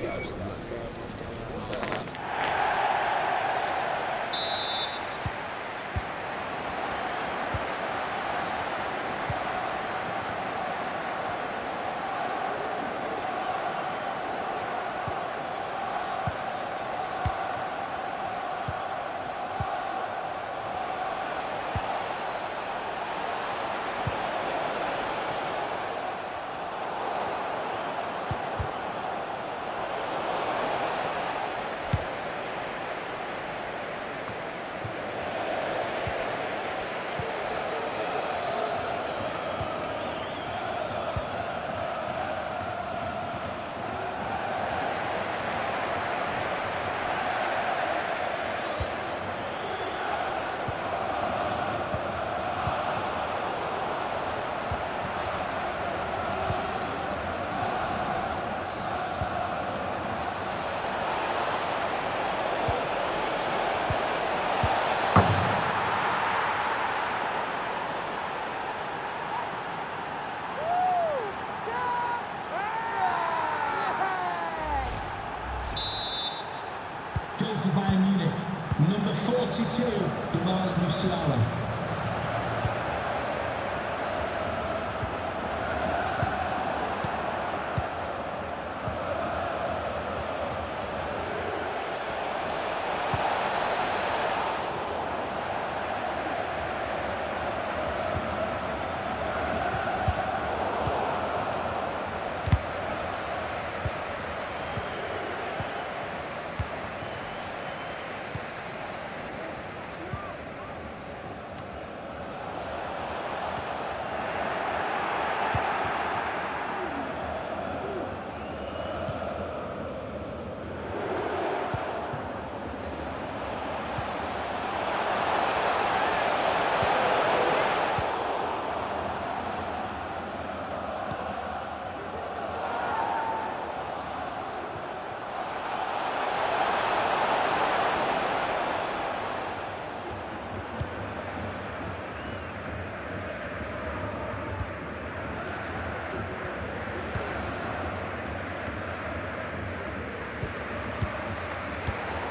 Goal cheio de uma hora crucial.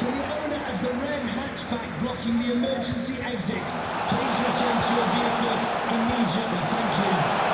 Can the owner of the red hatchback blocking the emergency exit please return to your vehicle immediately? Thank you.